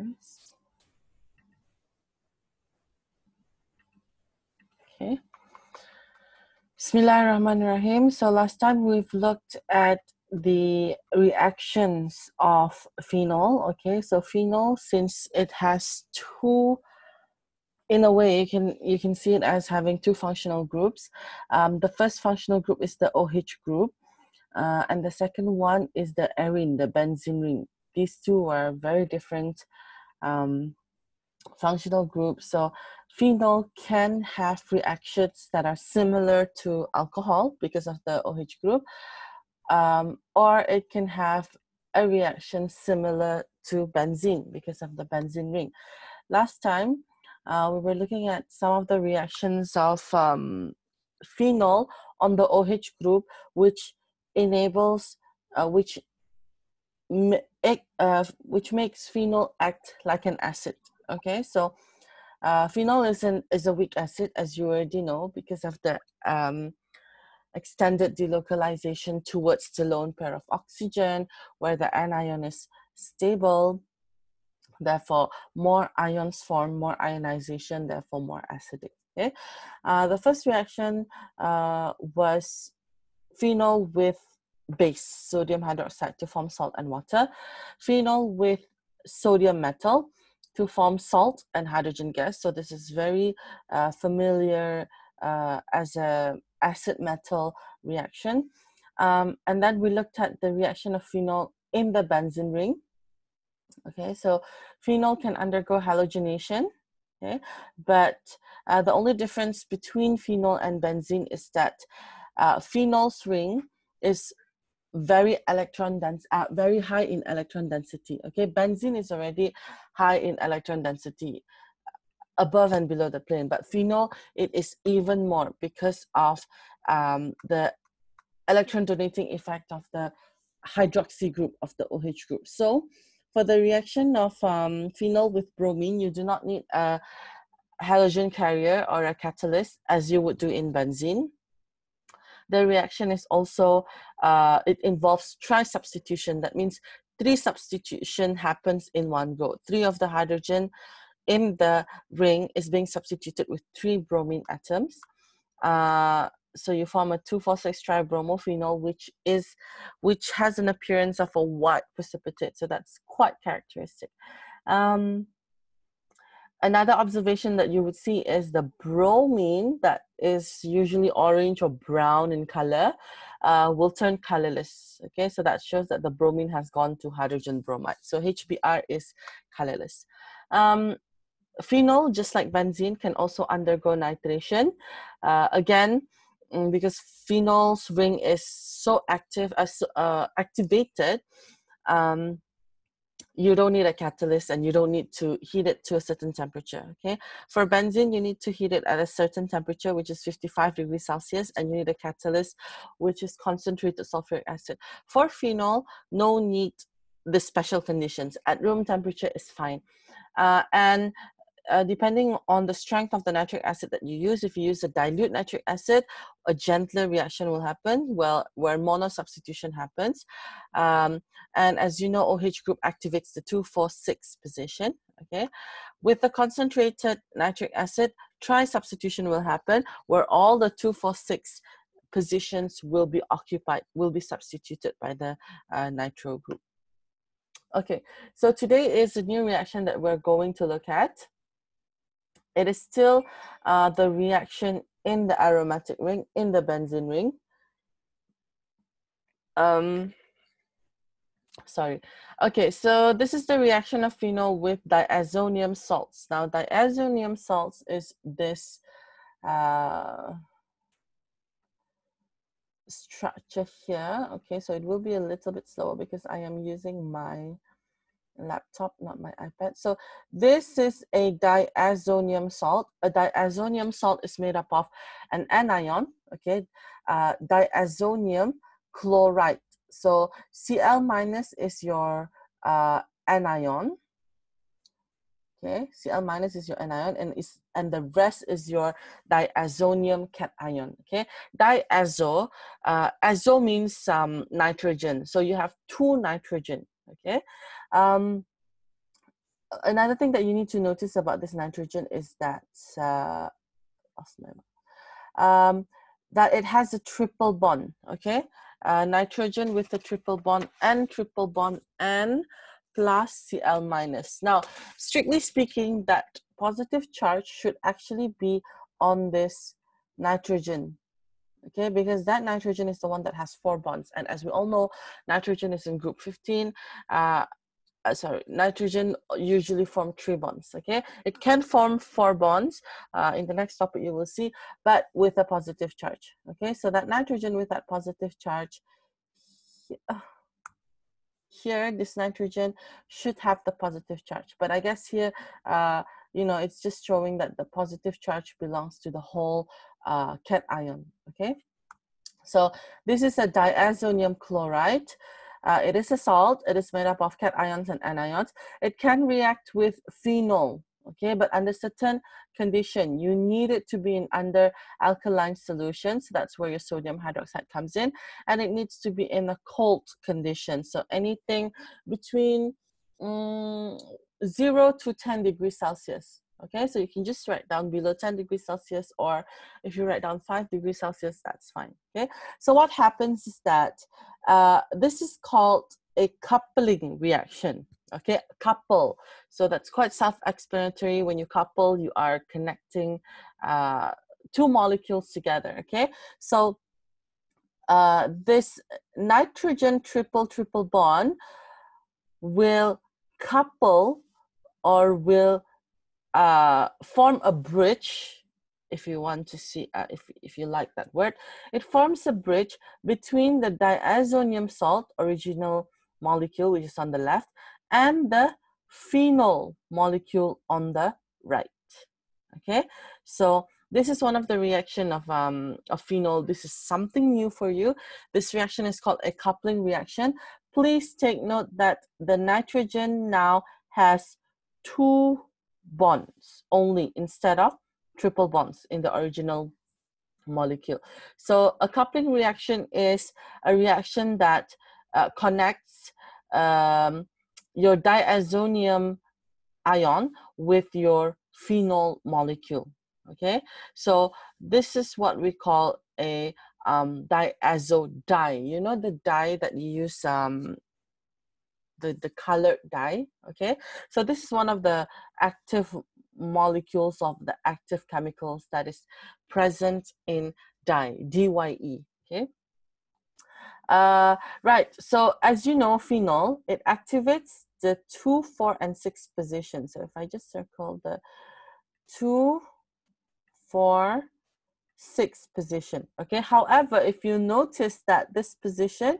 shares. Okay. Bismillah ar-Rahman rahim So last time we've looked at the reactions of phenol. Okay, so phenol, since it has two, in a way, you can you can see it as having two functional groups. Um, the first functional group is the OH group, uh, and the second one is the arene, the benzene ring. These two are very different um, functional groups. So phenol can have reactions that are similar to alcohol because of the OH group, um, or it can have a reaction similar to benzene because of the benzene ring. Last time, uh, we were looking at some of the reactions of um, phenol on the OH group, which enables, uh, which uh, which makes phenol act like an acid. Okay, so uh, phenol is an is a weak acid, as you already know, because of the um, extended delocalization towards the lone pair of oxygen, where the anion is stable. Therefore, more ions form, more ionization, therefore more acidic. Okay, uh, the first reaction uh, was phenol with base, sodium hydroxide to form salt and water, phenol with sodium metal to form salt and hydrogen gas. So this is very uh, familiar uh, as a acid metal reaction. Um, and then we looked at the reaction of phenol in the benzene ring. Okay, so phenol can undergo halogenation, okay, but uh, the only difference between phenol and benzene is that uh, phenol's ring is very electron dense, uh, very high in electron density. Okay, benzene is already high in electron density above and below the plane, but phenol it is even more because of um, the electron donating effect of the hydroxy group of the OH group. So for the reaction of um, phenol with bromine, you do not need a halogen carrier or a catalyst as you would do in benzene. The reaction is also, uh, it involves tri-substitution. That means three substitution happens in one go. Three of the hydrogen in the ring is being substituted with three bromine atoms. Uh, so you form a 2,4,6 tribromophenol, which is which has an appearance of a white precipitate. So that's quite characteristic. Um, another observation that you would see is the bromine that is usually orange or brown in color uh, will turn colorless. Okay, so that shows that the bromine has gone to hydrogen bromide. So HBr is colorless. Um, phenol, just like benzene, can also undergo nitration. Uh, again, mm, because phenol's ring is so active, as uh, activated, um, you don't need a catalyst and you don't need to heat it to a certain temperature okay? For benzene you need to heat it at a certain temperature which is 55 degrees celsius and you need a catalyst which is concentrated sulfuric acid. For phenol no need the special conditions. At room temperature is fine. Uh, and uh, depending on the strength of the nitric acid that you use, if you use a dilute nitric acid, a gentler reaction will happen well, where mono substitution happens. Um, and as you know, OH group activates the 2,4,6 position, okay? With the concentrated nitric acid, tri-substitution will happen where all the 2,4,6 positions will be occupied, will be substituted by the uh, nitro group. Okay, so today is a new reaction that we're going to look at. It is still uh, the reaction in the aromatic ring, in the benzene ring. Um, sorry. Okay, so this is the reaction of phenol with diazonium salts. Now, diazonium salts is this uh, structure here. Okay, so it will be a little bit slower because I am using my laptop, not my iPad. So this is a diazonium salt. A diazonium salt is made up of an anion, okay, uh, diazonium chloride. So Cl minus is your uh, anion, okay. Cl minus is your anion, and is and the rest is your diazonium cation. Okay, diazo, uh, azo means um, nitrogen. So you have two nitrogen. Okay, um, another thing that you need to notice about this nitrogen is that uh, um, that it has a triple bond. Okay, uh, nitrogen with a triple bond and triple bond and plus Cl minus. Now, strictly speaking, that positive charge should actually be on this nitrogen okay because that nitrogen is the one that has four bonds and as we all know nitrogen is in group 15 uh, uh, sorry, nitrogen usually form three bonds, okay? It can form four bonds. Uh, in the next topic, you will see, but with a positive charge, okay? So that nitrogen with that positive charge, here, this nitrogen should have the positive charge. But I guess here, uh, you know, it's just showing that the positive charge belongs to the whole uh, cation, okay? So this is a diazonium chloride. Uh, it is a salt. It is made up of cations and anions. It can react with phenol, okay? But under certain condition, you need it to be in under alkaline solution. So that's where your sodium hydroxide comes in. And it needs to be in a cold condition. So anything between um, 0 to 10 degrees Celsius. Okay, so you can just write down below 10 degrees Celsius, or if you write down 5 degrees Celsius, that's fine. Okay, so what happens is that uh, this is called a coupling reaction. Okay, couple. So that's quite self-explanatory. When you couple, you are connecting uh, two molecules together. Okay, so uh, this nitrogen triple triple bond will couple or will uh, form a bridge if you want to see uh, if, if you like that word. It forms a bridge between the diazonium salt original molecule which is on the left and the phenol molecule on the right. Okay? So this is one of the reaction of um, of phenol. This is something new for you. This reaction is called a coupling reaction. Please take note that the nitrogen now has two bonds only instead of triple bonds in the original molecule. So a coupling reaction is a reaction that uh, connects um, your diazonium ion with your phenol molecule. Okay, so this is what we call a um, diazo dye. You know the dye that you use um, the, the colored dye okay? So this is one of the active molecules of the active chemicals that is present in dye dye okay? Uh, right so as you know phenol it activates the 2 4 and 6 position so if i just circle the 2 4 6 position okay? However if you notice that this position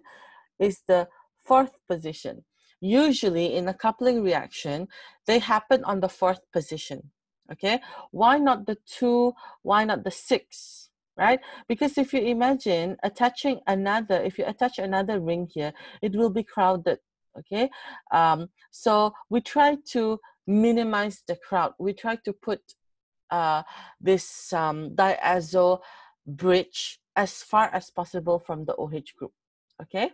is the fourth position usually in a coupling reaction, they happen on the fourth position. Okay, why not the two? Why not the six? Right? Because if you imagine attaching another, if you attach another ring here, it will be crowded. Okay, um, so we try to minimize the crowd. We try to put uh, this um, diazo bridge as far as possible from the OH group. Okay,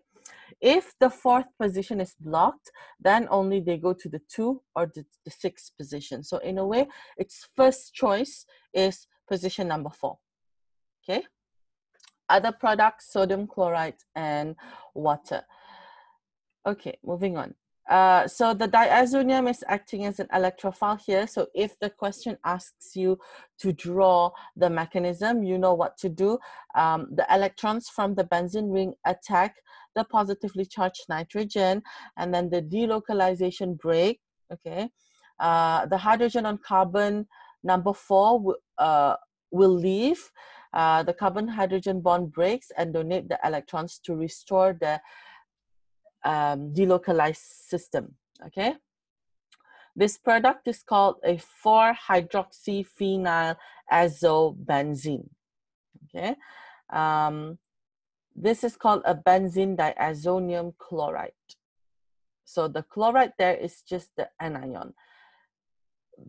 if the fourth position is blocked, then only they go to the two or the, the sixth position. So in a way, its first choice is position number four. Okay. Other products, sodium chloride and water. Okay, moving on. Uh, so the diazonium is acting as an electrophile here. So if the question asks you to draw the mechanism, you know what to do. Um, the electrons from the benzene ring attack the positively charged nitrogen and then the delocalization break, okay. Uh, the hydrogen on carbon number four uh, will leave. Uh, the carbon hydrogen bond breaks and donate the electrons to restore the um, delocalized system. Okay. This product is called a 4-hydroxyphenyl azobenzene. Okay. Um, this is called a benzene diazonium chloride. So the chloride there is just the anion.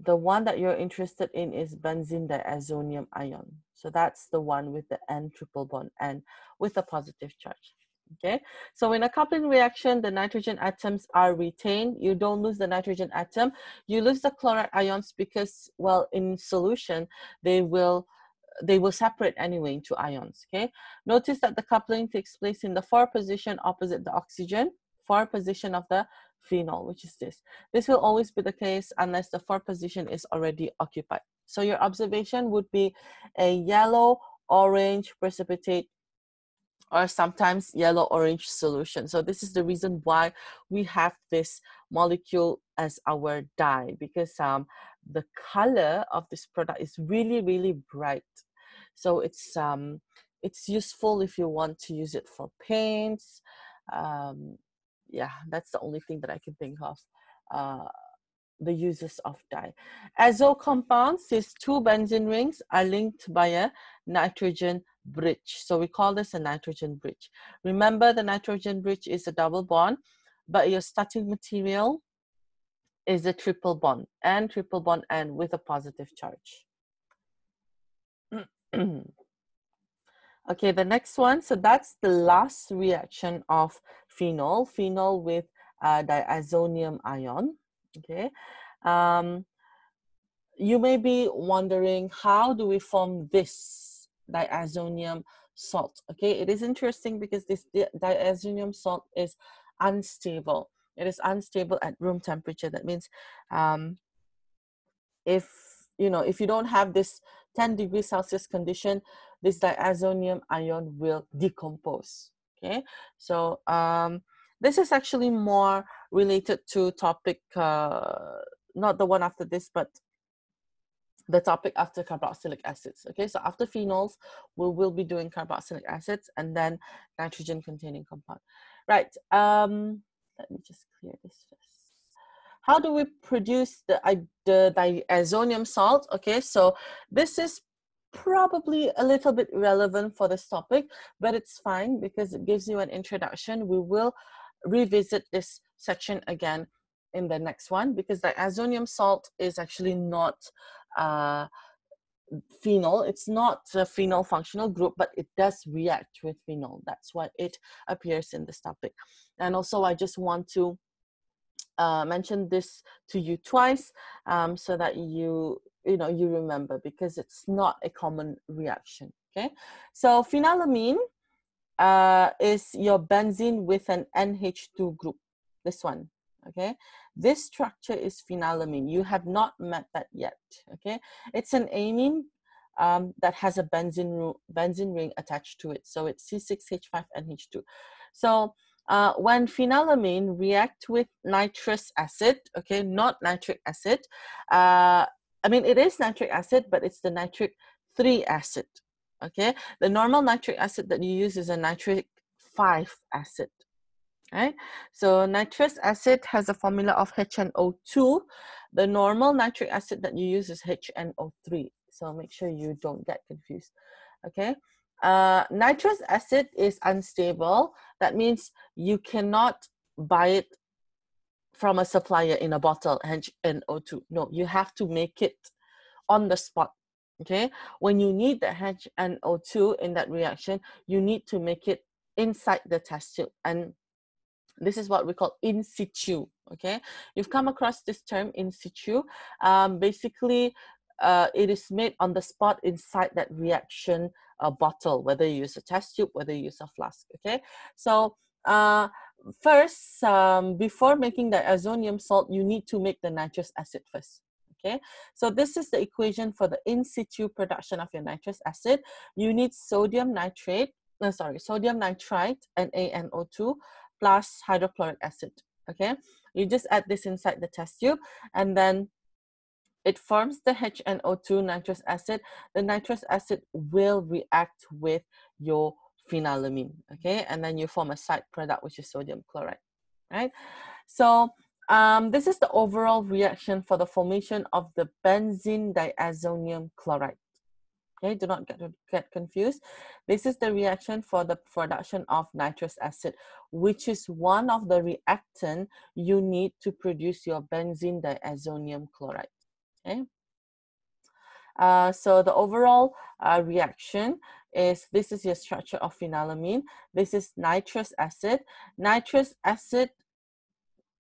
The one that you're interested in is benzene diazonium ion. So that's the one with the N triple bond N with a positive charge. Okay, so in a coupling reaction, the nitrogen atoms are retained. You don't lose the nitrogen atom. You lose the chloride ions because, well, in solution, they will they will separate anyway into ions. Okay, notice that the coupling takes place in the four position opposite the oxygen, four position of the phenol, which is this. This will always be the case unless the four position is already occupied. So your observation would be a yellow orange precipitate or sometimes yellow orange solution. So this is the reason why we have this molecule as our dye because um, the color of this product is really, really bright. So it's, um, it's useful if you want to use it for paints. Um, yeah, that's the only thing that I can think of. Uh, the uses of dye. Azo compounds, these two benzene rings are linked by a nitrogen bridge. So we call this a nitrogen bridge. Remember the nitrogen bridge is a double bond, but your starting material is a triple bond and triple bond and with a positive charge. okay, the next one. So that's the last reaction of phenol, phenol with uh, diazonium ion. Okay. Um, you may be wondering, how do we form this diazonium salt? Okay, it is interesting because this diazonium salt is unstable. It is unstable at room temperature. That means um, if you know if you don't have this 10 degrees Celsius condition, this diazonium ion will decompose. Okay, so um, this is actually more related to topic, uh, not the one after this, but the topic after carboxylic acids. Okay, so after phenols, we will be doing carboxylic acids and then nitrogen containing compound. Right, um, let me just clear this first. How do we produce the, the diazonium salt? Okay, so this is probably a little bit relevant for this topic, but it's fine because it gives you an introduction. We will revisit this section again in the next one because the azonium salt is actually not uh, phenol. It's not a phenol functional group, but it does react with phenol. That's why it appears in this topic. And also, I just want to uh, mention this to you twice um, so that you you know you remember because it's not a common reaction. Okay, so phenylamine uh, is your benzene with an NH2 group. This one, okay? This structure is phenylamine. You have not met that yet, okay? It's an amine um, that has a benzene, benzene ring attached to it. So it's C6H5NH2. So uh, when phenylamine react with nitrous acid, okay, not nitric acid, uh, I mean, it is nitric acid, but it's the nitric 3 acid, okay the normal nitric acid that you use is a nitric 5 acid right? So nitrous acid has a formula of HNO2 the normal nitric acid that you use is HNO3 so make sure you don't get confused okay? Uh, nitrous acid is unstable. That means you cannot buy it from a supplier in a bottle HNO2 no you have to make it on the spot okay? When you need the HNO2 in that reaction you need to make it inside the test tube and this is what we call in situ okay you've come across this term in situ um, basically uh, it is made on the spot inside that reaction uh, bottle whether you use a test tube whether you use a flask okay so uh, first um, before making the azonium salt you need to make the nitrous acid first okay? So this is the equation for the in situ production of your nitrous acid. You need sodium nitrate, no, sorry, sodium nitrite and ANO2 plus hydrochloric acid, okay? You just add this inside the test tube and then it forms the HNO2 nitrous acid. The nitrous acid will react with your phenylamine, okay? And then you form a side product, which is sodium chloride, right? So um, this is the overall reaction for the formation of the benzene diazonium chloride. Okay, do not get, get confused. This is the reaction for the production of nitrous acid, which is one of the reactant you need to produce your benzene diazonium chloride. Okay. Uh, so the overall uh, reaction is this is your structure of phenylamine. This is nitrous acid. Nitrous acid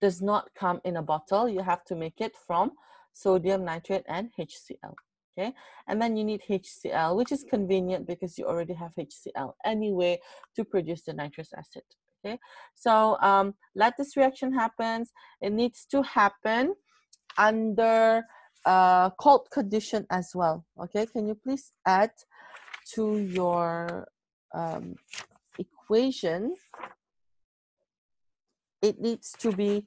does not come in a bottle. You have to make it from sodium nitrate and HCl. Okay, and then you need HCl, which is convenient because you already have HCl anyway to produce the nitrous acid. Okay, so um, let this reaction happens. It needs to happen under uh, cold condition as well. Okay, can you please add to your um, equation? It needs to be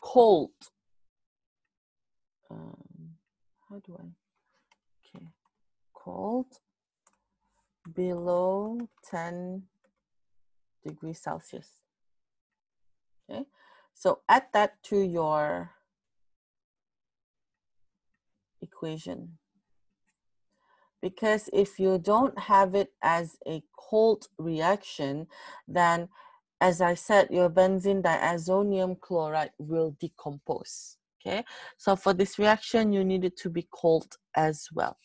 cold. Um, how do I? Cold below 10 degrees Celsius. Okay, so add that to your equation. Because if you don't have it as a cold reaction, then as I said, your benzene diazonium chloride will decompose. Okay, so for this reaction, you need it to be cold as well.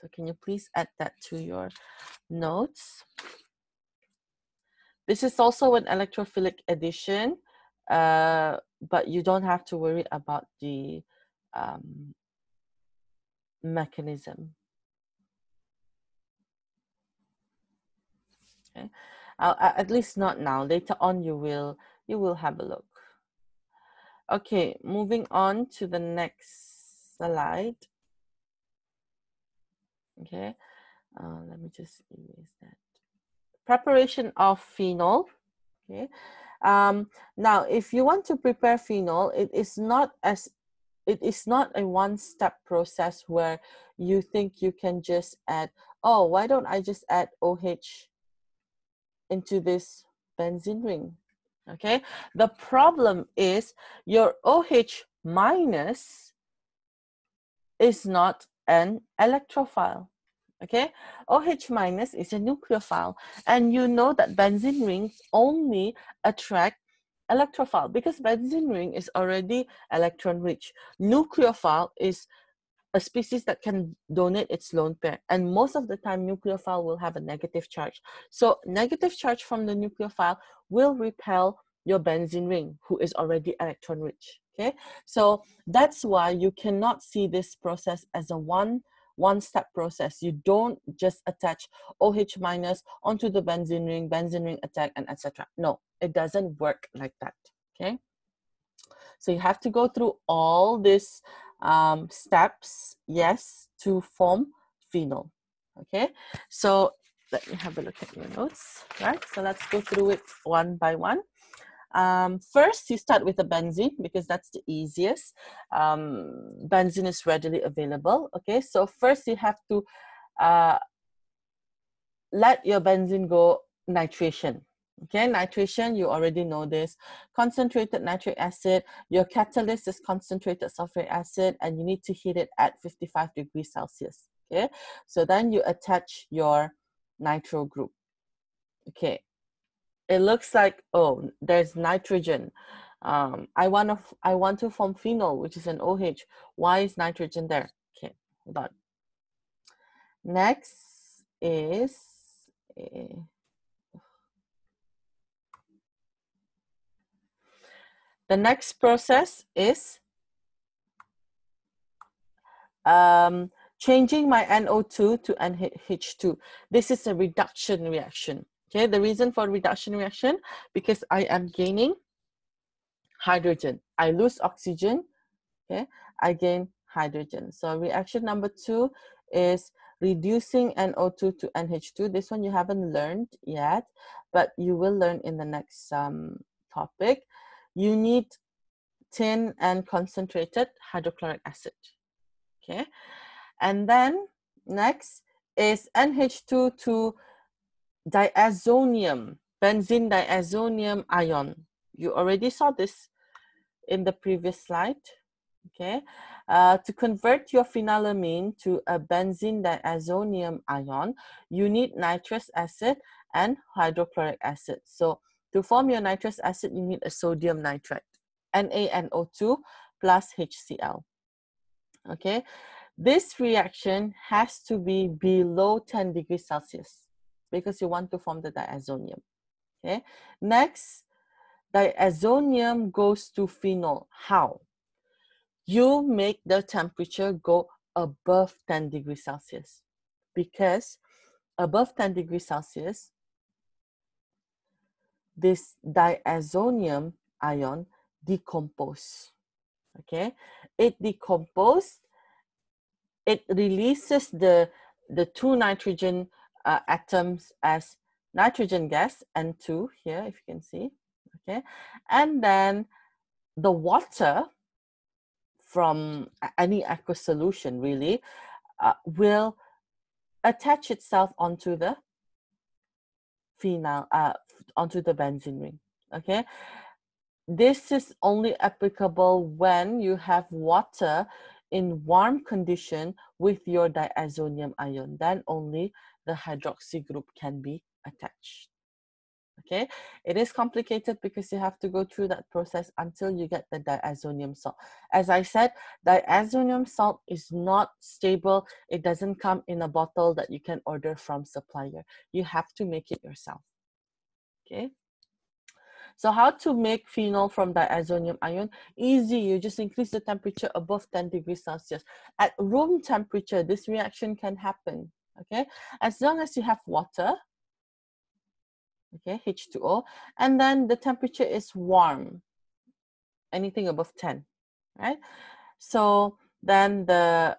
So can you please add that to your notes? This is also an electrophilic addition, uh, but you don't have to worry about the um, mechanism. Okay, uh, at least not now. Later on, you will you will have a look. Okay, moving on to the next slide. Okay, uh, let me just erase that. Preparation of phenol. Okay, um, now if you want to prepare phenol, it is not as it is not a one step process where you think you can just add, oh, why don't I just add OH into this benzene ring? Okay, the problem is your OH minus is not an electrophile. Okay, OH minus is a nucleophile, and you know that benzene rings only attract electrophile because benzene ring is already electron rich. Nucleophile is a species that can donate its lone pair and most of the time nucleophile will have a negative charge. So negative charge from the nucleophile will repel your benzene ring who is already electron rich. Okay, so that's why you cannot see this process as a one one step process. You don't just attach OH minus onto the benzene ring, benzene ring attack, and etc. No, it doesn't work like that. Okay. So you have to go through all these um, steps, yes, to form phenol. Okay. So let me have a look at your notes. Right. So let's go through it one by one. Um, first, you start with the benzene because that's the easiest. Um, benzene is readily available. Okay, so first you have to uh, let your benzene go nitration. Okay, nitration, you already know this. Concentrated nitric acid, your catalyst is concentrated sulfuric acid, and you need to heat it at 55 degrees Celsius. Okay, so then you attach your nitro group. Okay, it looks like oh there's nitrogen. Um, I want to I want to form phenol which is an OH why is nitrogen there? Okay hold on. Next is the next process is um, changing my NO2 to NH2 this is a reduction reaction Okay, the reason for reduction reaction, because I am gaining hydrogen. I lose oxygen, okay, I gain hydrogen. So reaction number two is reducing NO2 to NH2. This one you haven't learned yet, but you will learn in the next um, topic. You need tin and concentrated hydrochloric acid, okay? And then next is NH2 to diazonium, benzene diazonium ion. You already saw this in the previous slide. Okay, uh, to convert your phenylamine to a benzene diazonium ion, you need nitrous acid and hydrochloric acid. So to form your nitrous acid, you need a sodium nitrate, NaNO2 plus HCl. Okay, this reaction has to be below 10 degrees Celsius because you want to form the diazonium. Okay. Next, diazonium goes to phenol. How? You make the temperature go above 10 degrees Celsius because above 10 degrees Celsius, this diazonium ion decompose. Okay, it decomposes it releases the, the two nitrogen uh, atoms as nitrogen gas, N2 here, if you can see, okay? And then the water from any aqueous solution really uh, will attach itself onto the phenyl, uh, onto the benzene ring, okay? This is only applicable when you have water in warm condition with your diazonium ion, then only the hydroxy group can be attached. Okay, it is complicated because you have to go through that process until you get the diazonium salt. As I said, diazonium salt is not stable. It doesn't come in a bottle that you can order from supplier. You have to make it yourself. Okay. So how to make phenol from diazonium ion? Easy, you just increase the temperature above 10 degrees Celsius. At room temperature, this reaction can happen, okay? As long as you have water, okay, H2O, and then the temperature is warm, anything above 10, right? So then the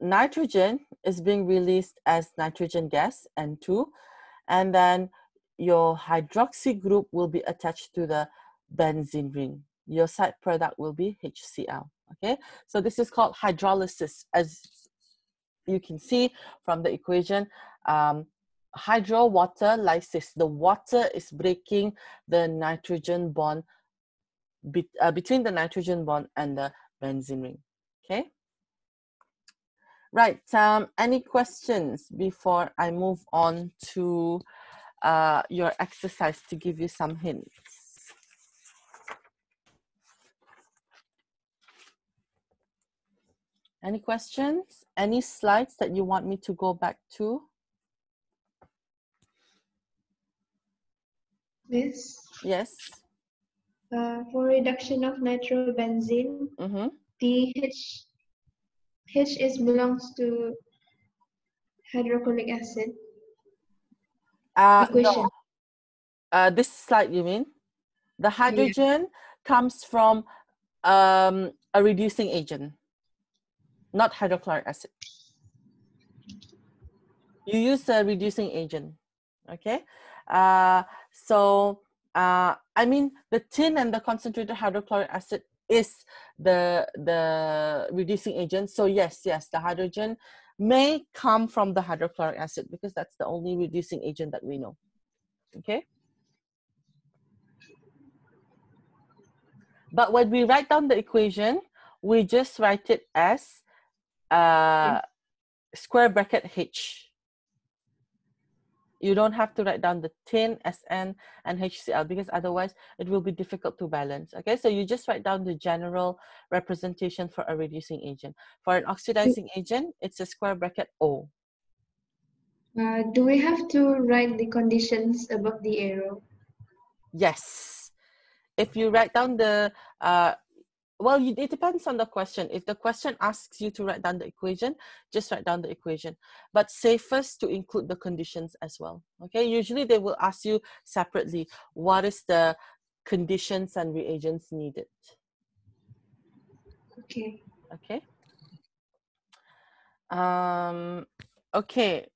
nitrogen is being released as nitrogen gas, N2, and then your hydroxy group will be attached to the benzene ring. Your side product will be HCl. Okay, so this is called hydrolysis. As you can see from the equation, um, hydro water lysis. The water is breaking the nitrogen bond be, uh, between the nitrogen bond and the benzene ring. Okay. Right. Um, any questions before I move on to uh, your exercise to give you some hints. Any questions? Any slides that you want me to go back to? Yes. Yes. Uh, for reduction of nitrobenzene, mm -hmm. the H, H is belongs to hydrochloric acid. Uh, no. Uh, this slide, you mean? The hydrogen yeah. comes from um, a reducing agent, not hydrochloric acid. You use a reducing agent, okay? Uh, so, uh, I mean, the tin and the concentrated hydrochloric acid is the the reducing agent. So yes, yes, the hydrogen may come from the hydrochloric acid because that's the only reducing agent that we know. Okay? But when we write down the equation, we just write it as uh, square bracket H you don't have to write down the tin, SN, and HCl because otherwise it will be difficult to balance. Okay, so you just write down the general representation for a reducing agent. For an oxidizing agent, it's a square bracket O. Uh, do we have to write the conditions above the arrow? Yes. If you write down the uh, well it depends on the question. If the question asks you to write down the equation just write down the equation. But safest to include the conditions as well okay? Usually they will ask you separately what is the conditions and reagents needed? Okay. Okay. Um okay.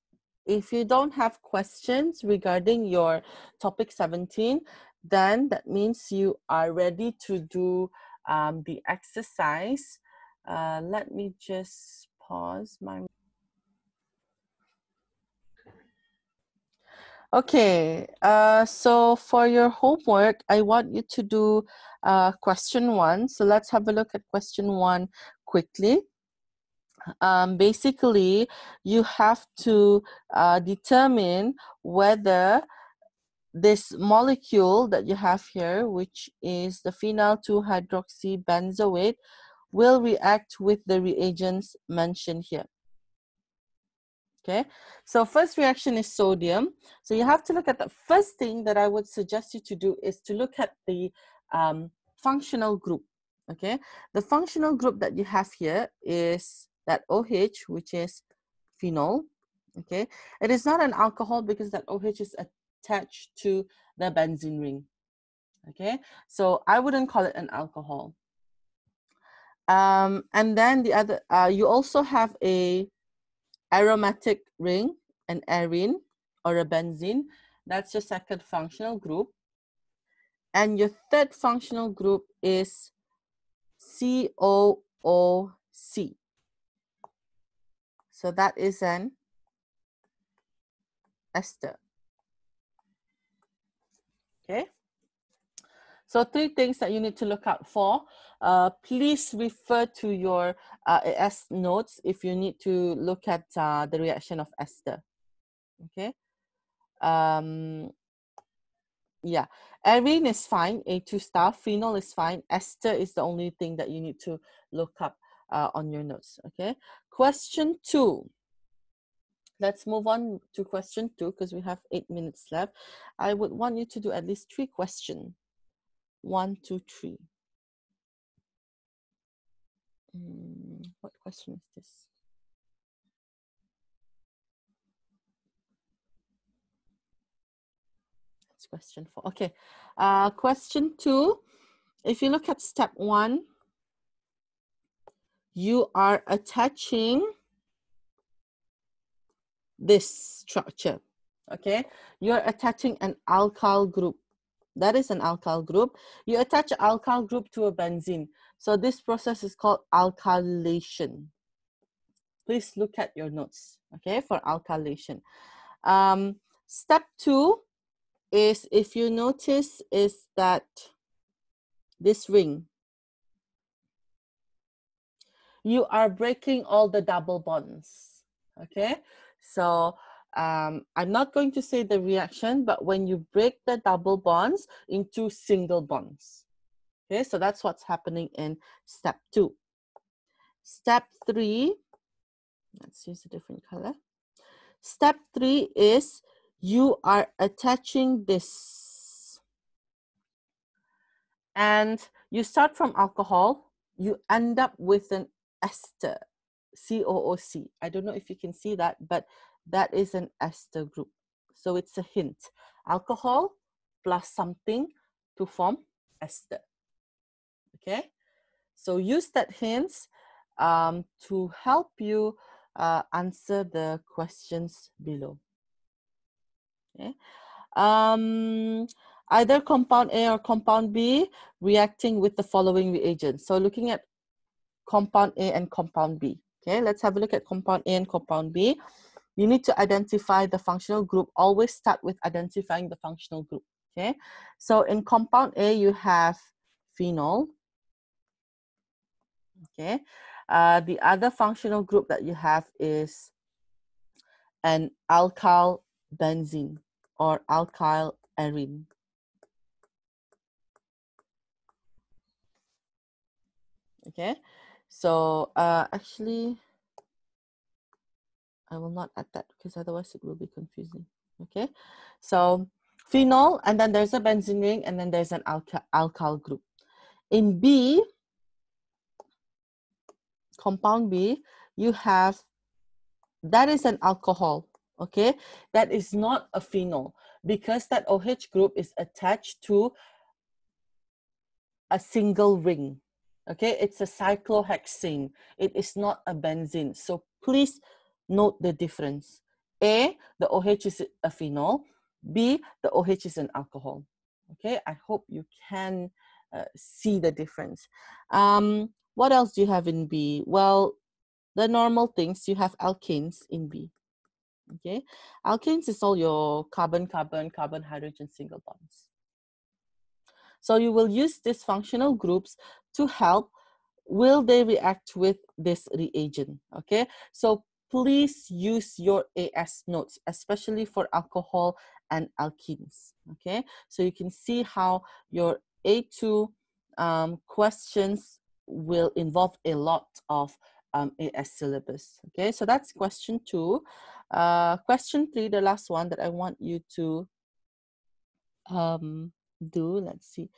If you don't have questions regarding your topic 17 then that means you are ready to do um, the exercise. Uh, let me just pause my. Okay, uh, so for your homework, I want you to do uh, question one. So let's have a look at question one quickly. Um, basically, you have to uh, determine whether this molecule that you have here, which is the phenyl 2-hydroxybenzoate, will react with the reagents mentioned here. Okay, so first reaction is sodium. So you have to look at the first thing that I would suggest you to do is to look at the um, functional group. Okay, the functional group that you have here is that OH, which is phenol. Okay, it is not an alcohol because that OH is attached to the benzene ring. Okay, so I wouldn't call it an alcohol. Um, and then the other, uh, you also have a aromatic ring, an arene or a benzene. That's your second functional group. And your third functional group is COOC. So that is an ester. Okay. So three things that you need to look out for. Uh, please refer to your uh, AS notes if you need to look at uh, the reaction of ester. Okay. Um, yeah, arene is fine, A2 star, phenol is fine, ester is the only thing that you need to look up uh, on your notes, okay? Question two. Let's move on to question two because we have eight minutes left. I would want you to do at least three questions. One, two, three. Mm, what question is this? That's question four. Okay. Uh, question two. If you look at step one, you are attaching this structure. Okay. You're attaching an alkyl group. That is an alkyl group. You attach alkyl group to a benzene. So this process is called alkylation. Please look at your notes, okay, for alkylation. Um, step two is if you notice is that this ring, you are breaking all the double bonds, okay? So um, I'm not going to say the reaction, but when you break the double bonds into single bonds. Okay, so that's what's happening in step two. Step three, let's use a different color. Step three is you are attaching this. And you start from alcohol, you end up with an ester, COOC. I don't know if you can see that, but that is an ester group. So it's a hint. Alcohol plus something to form ester. Okay? So use that hints um, to help you uh, answer the questions below. Okay? Um, either compound A or compound B reacting with the following reagents. So looking at compound A and compound B. Okay, let's have a look at compound A and compound B you need to identify the functional group. Always start with identifying the functional group, okay? So in compound A, you have phenol, okay? Uh, the other functional group that you have is an alkyl benzene or alkyl arene. Okay, so uh, actually, I will not add that because otherwise it will be confusing. Okay, so phenol, and then there's a benzene ring, and then there's an alky alkyl group. In B, compound B, you have, that is an alcohol, okay? That is not a phenol because that OH group is attached to a single ring, okay? It's a cyclohexane. It is not a benzene. So please note the difference. A, the OH is a phenol. B, the OH is an alcohol. Okay, I hope you can uh, see the difference. Um, what else do you have in B? Well, the normal things, you have alkanes in B. Okay, alkanes is all your carbon, carbon, carbon, hydrogen single bonds. So you will use these functional groups to help will they react with this reagent okay so please use your AS notes, especially for alcohol and alkenes, okay? So you can see how your A2 um, questions will involve a lot of um, AS syllabus. Okay, so that's question two. Uh, question three, the last one that I want you to um, do. Let's see.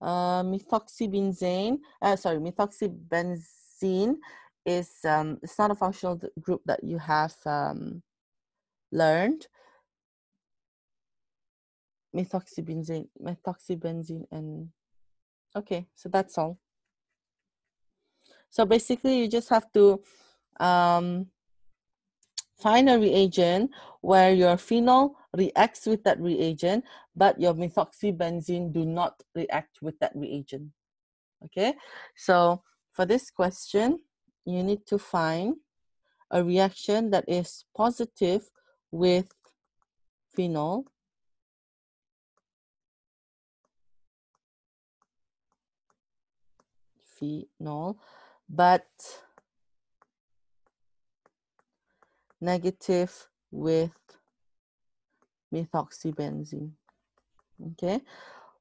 Uh, methoxybenzene, uh, sorry, methoxybenzene is um, it's not a functional group that you have um, learned. Methoxybenzene, methoxybenzene, and okay, so that's all. So basically, you just have to um, find a reagent where your phenol reacts with that reagent, but your methoxybenzene do not react with that reagent. Okay, so for this question, you need to find a reaction that is positive with phenol phenol but negative with methoxybenzene. Okay,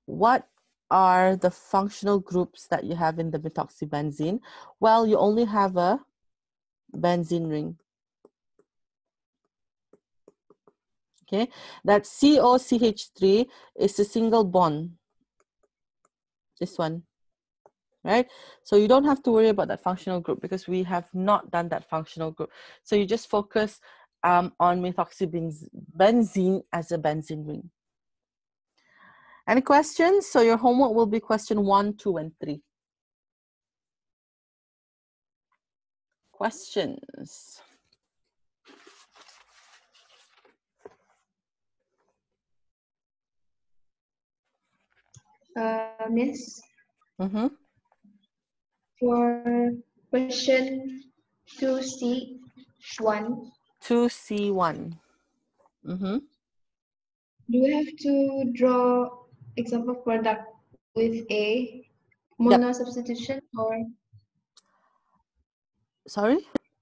what are the functional groups that you have in the methoxybenzene? Well, you only have a benzene ring. Okay, that COCH3 is a single bond. This one, right? So you don't have to worry about that functional group because we have not done that functional group. So you just focus um, on methoxybenzene as a benzene ring. Any questions? So your homework will be question one, two, and three. Questions? Uh, Miss, Mm-hmm. for question 2C1, 2C1. Mm-hmm. do you have to draw example product with a mono substitution or Sorry?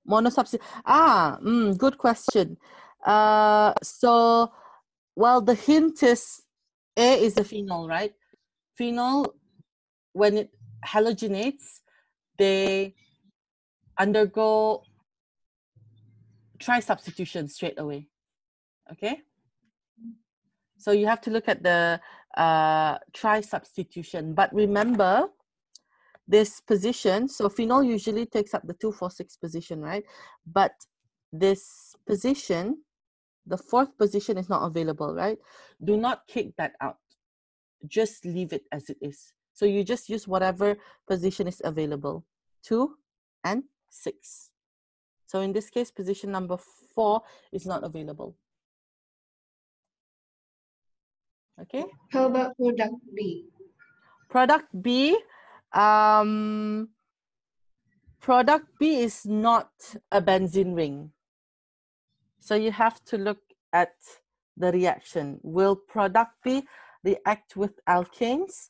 Monosubstitute. Ah, mm, good question. Uh, so, well, the hint is A is a phenol, right? Phenol, when it halogenates, they undergo tri-substitution straight away. Okay? So you have to look at the uh, tri-substitution. But remember, this position, so phenol usually takes up the 246 position, right? But this position, the fourth position is not available, right? Do not kick that out. Just leave it as it is. So you just use whatever position is available, two and six. So in this case, position number four is not available. Okay. how about product B? Product B, um, product B is not a benzene ring. So you have to look at the reaction. Will product B react with alkanes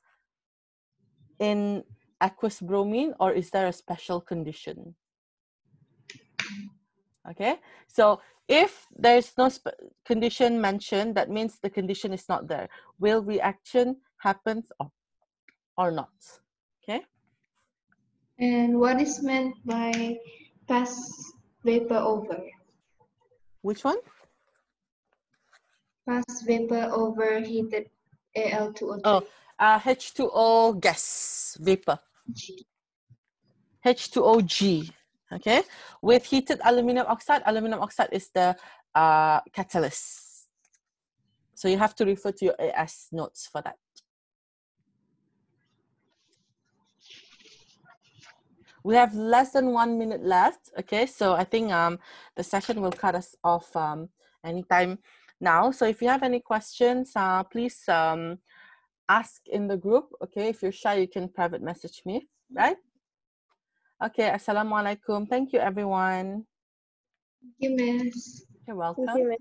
in aqueous bromine or is there a special condition? Okay, so if there's no sp- condition mentioned, that means the condition is not there. Will reaction happens or, or not? Okay. And what is meant by pass vapor over? Which one? Pass vapor over heated Al2O3. Oh, uh, H2O gas vapor. H2OG. Okay. With heated aluminum oxide, aluminum oxide is the uh, catalyst. So you have to refer to your AS notes for that. We have less than one minute left. Okay, so I think um, the session will cut us off um, anytime now. So if you have any questions, uh, please um, ask in the group. Okay, if you're shy, you can private message me, right? Okay, assalamualaikum. Thank you, everyone. Thank you, Miss. You're welcome. You.